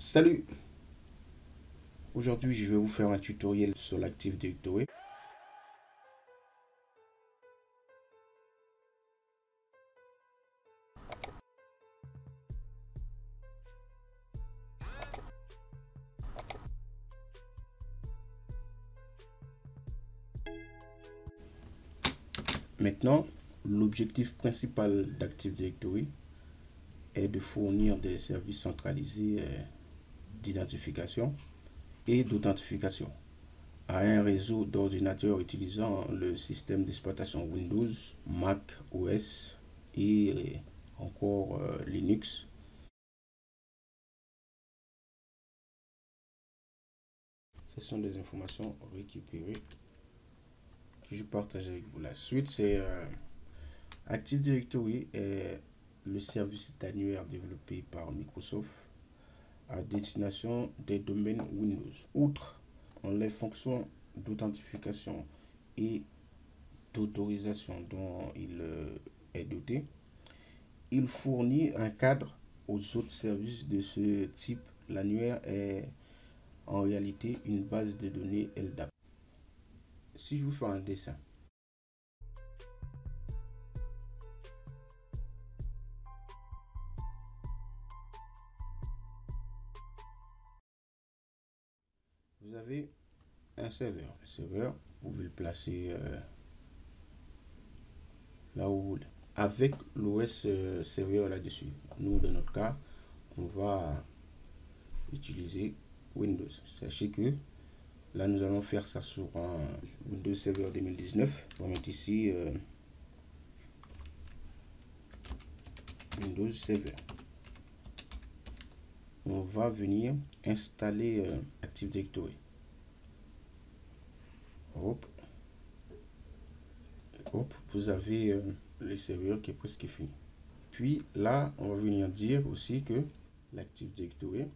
Salut Aujourd'hui, je vais vous faire un tutoriel sur l'Active Directory. Maintenant, l'objectif principal d'Active Directory est de fournir des services centralisés euh, d'identification et d'authentification à un réseau d'ordinateurs utilisant le système d'exploitation Windows, Mac OS et encore euh, Linux. Ce sont des informations récupérées que je partage avec vous. La suite, c'est euh, Active Directory est le service annuaire développé par Microsoft à destination des domaines Windows. Outre les fonctions d'authentification et d'autorisation dont il euh, est doté, il fournit un cadre aux autres services de ce type. L'annuaire est en réalité une base de données LDAP. Si je vous fais un dessin, vous avez un serveur. Le serveur, vous pouvez le placer euh, là où vous voulez. Avec l'OS euh, serveur là-dessus. Nous, dans notre cas, on va utiliser Windows. Sachez que là, nous allons faire ça sur un Windows Server 2019. On va mettre ici euh, Windows Server. On va venir installer Active Directory. Hop. Hop, vous avez euh, le serveur qui est presque fini. Puis là, on va venir dire aussi que l'Active Directory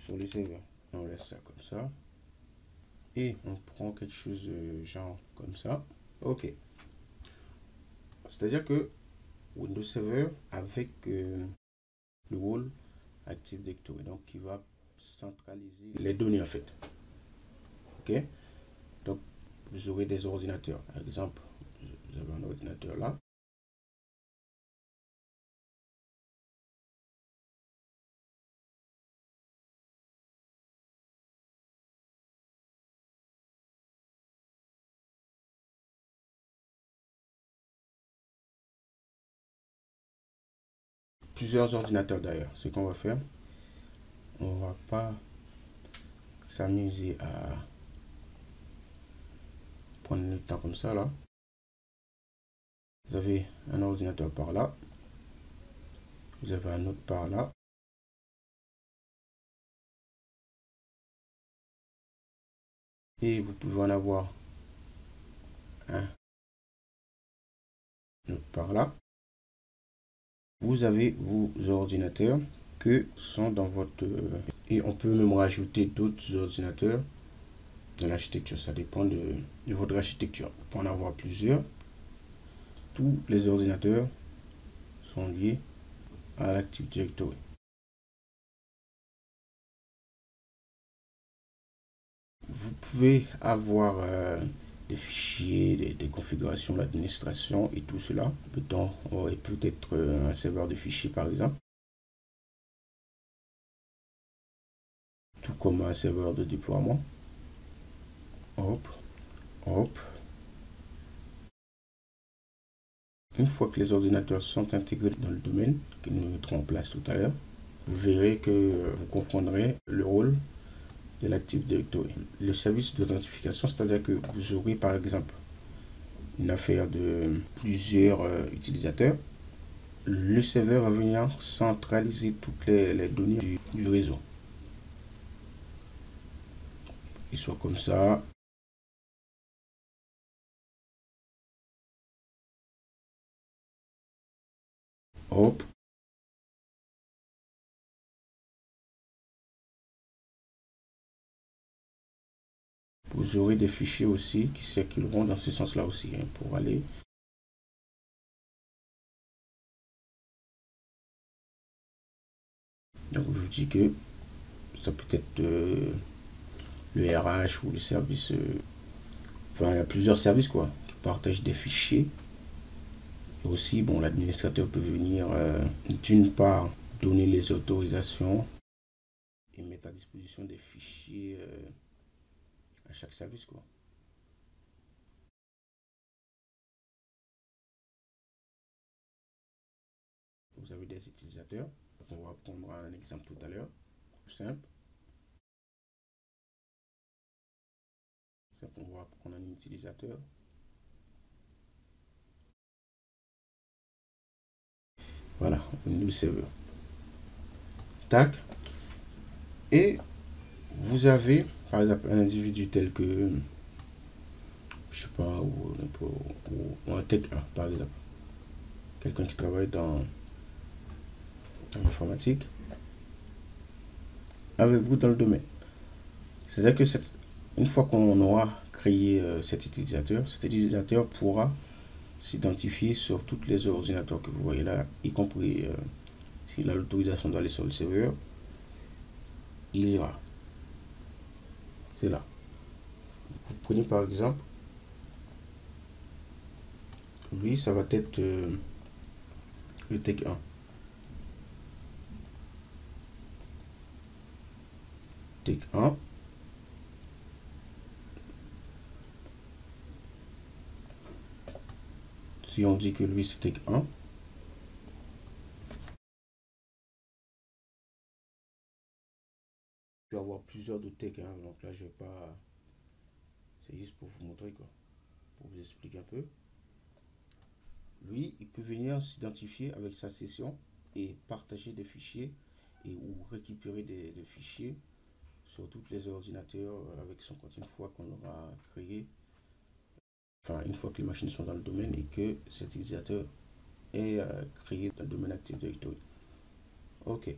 sur le serveur. On laisse ça comme ça. Et on prend quelque chose de genre comme ça. OK. C'est-à-dire que Windows Server avec euh, le rôle Active Directory. Donc, qui va centraliser les données en fait. OK? Donc, vous aurez des ordinateurs. Par exemple, vous avez un ordinateur là. Plusieurs ordinateurs d'ailleurs. Ce qu'on va faire, on va pas s'amuser à prendre le temps comme ça là. Vous avez un ordinateur par là. Vous avez un autre par là. Et vous pouvez en avoir un autre par là. Vous avez vos ordinateurs que sont dans votre... Et on peut même rajouter d'autres ordinateurs dans l'architecture. Ça dépend de, votre architecture. Pour en avoir plusieurs. Tous les ordinateurs sont liés à l'Active Directory. Vous pouvez avoir euh, des fichiers, des, configurations d'administration et tout cela. Peut-on peut-être euh, un serveur de fichiers par exemple. Tout comme un serveur de déploiement. Hop, hop. Une fois que les ordinateurs sont intégrés dans le domaine que nous mettrons en place tout à l'heure, vous verrez que vous comprendrez le rôle de l'Active Directory. Le service d'authentification, c'est-à-dire que vous aurez par exemple une affaire de plusieurs euh, utilisateurs. Le serveur va venir centraliser toutes les, données du, du réseau. Il soit comme ça, Hop. Vous aurez des fichiers aussi qui circuleront dans ce sens-là aussi hein, pour aller Donc je vous dis que ça peut être euh, le RH ou le service. Euh, enfin, il y a plusieurs services quoi, qui partagent des fichiers. Et aussi, bon, l'administrateur peut venir euh, d'une part donner les autorisations et mettre à disposition des fichiers à chaque service quoi. Vous avez des utilisateurs. On va prendre un exemple tout à l'heure. Simple. On va prendre un utilisateur. Voilà, Windows Server. Tac. Et vous avez, par exemple, un individu tel que, je sais pas, ou, un tech par exemple. Quelqu'un qui travaille dans informatique avec vous dans le domaine. C'est-à-dire que cette, une fois qu'on aura créé euh, cet utilisateur, cet utilisateur pourra s'identifier sur tous les ordinateurs que vous voyez là, y compris euh, s'il a l'autorisation d'aller sur le serveur, il ira. C'est là. Vous prenez par exemple, lui, ça va être euh, le Tech 1. Tech 1. Si on dit que lui c'est Tech 1. Avoir plusieurs de tech, hein, donc là je vais pas. C'est juste pour vous montrer quoi, pour vous expliquer un peu. Lui, il peut venir s'identifier avec sa session et partager des fichiers et ou récupérer des fichiers sur tous les ordinateurs avec son compte une fois qu'on aura créé, enfin une fois que les machines sont dans le domaine et que cet utilisateur est euh, créé dans le domaine Active Directory. Ok.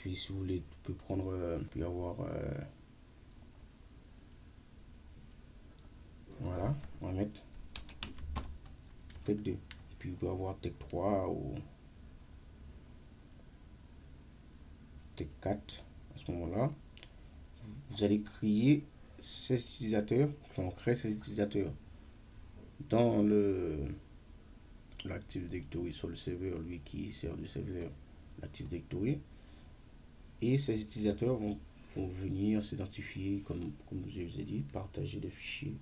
Puis si vous voulez, vous pouvez prendre, euh, puis avoir, voilà, on va mettre Tech 2. Puis vous pouvez avoir Tech 3 ou Tech 4 à ce moment-là vous allez créer ces utilisateurs, enfin on crée ces utilisateurs dans le l'Active Directory sur le serveur, lui qui sert du serveur, l'Active Directory. Et ces utilisateurs vont, venir s'identifier, comme, comme je vous ai dit, partager des fichiers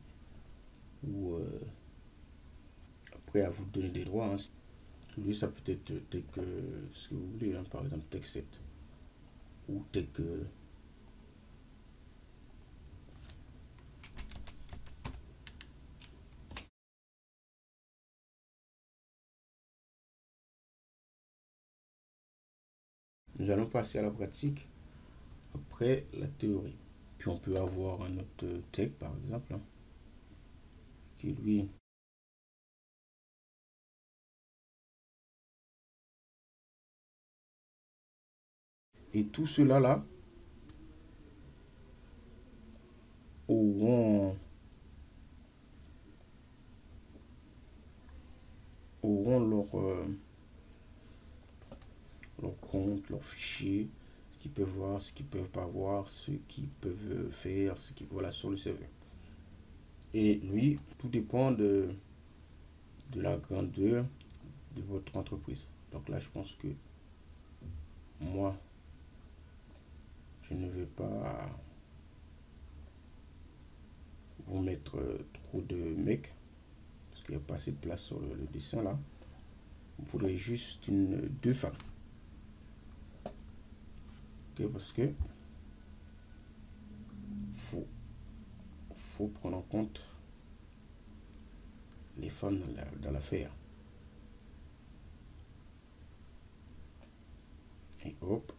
ou euh, après à vous donner des droits. Hein. Lui, ça peut être tech, ce que vous voulez, hein, par exemple Tech 7 ou Tech Nous allons passer à la pratique après la théorie. Puis on peut avoir un autre tech par exemple, hein, qui lui Et tout cela là auront, auront leur, euh, leur compte, leurs fichiers, ce qu'ils peuvent voir, ce qu'ils peuvent pas voir, ce qu'ils peuvent faire, ce qui voilà sur le serveur. Et lui, tout dépend de, de la grandeur de votre entreprise. Donc là, je pense que moi, je ne vais pas vous mettre trop de mecs parce qu'il n'y a pas assez de place sur le, dessin là. Vous voudrez juste une deux femmes parce que faut, faut prendre en compte les femmes dans l'affaire. Et hop.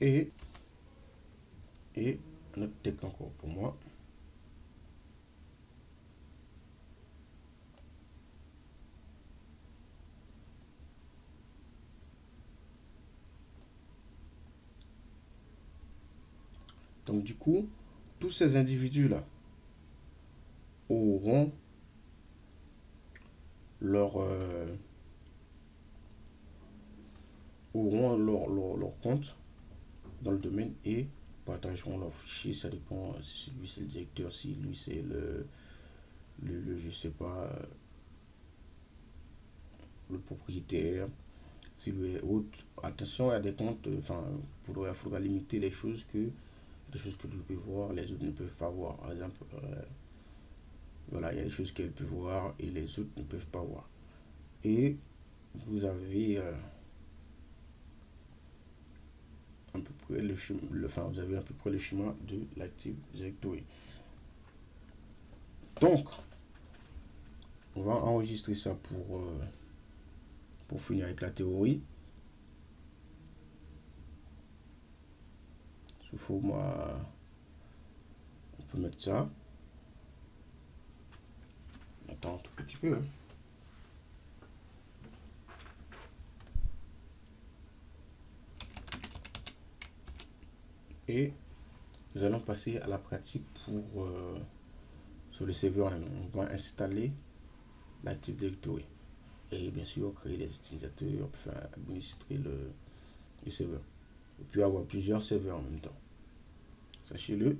Et, et notre tech encore pour moi. Donc du coup, tous ces individus-là auront leur, euh, auront leur, leur, compte dans le domaine et partageront leurs fichiers. Ça dépend si lui c'est le directeur, si lui c'est le, le, je sais pas, le propriétaire, si lui est autre. Attention à des comptes, enfin, il faudra, limiter les choses que les choses que lui peut voir, les autres ne peuvent pas voir. Par exemple, euh, voilà, il y a des choses qu'elle peut voir et les autres ne peuvent pas voir. Et vous avez euh, à peu près le chemin, enfin, vous avez à peu près le chemin de l'Active Directory. Donc, on va enregistrer ça pour, euh, pour finir avec la théorie. Sous format, on peut mettre ça. Attends un tout petit peu. Hein. Et nous allons passer à la pratique pour euh, sur le serveur. On va installer l'Active Directory. Et bien sûr, créer les utilisateurs, enfin, administrer le, le serveur. Et puis avoir plusieurs serveurs en même temps. 这血流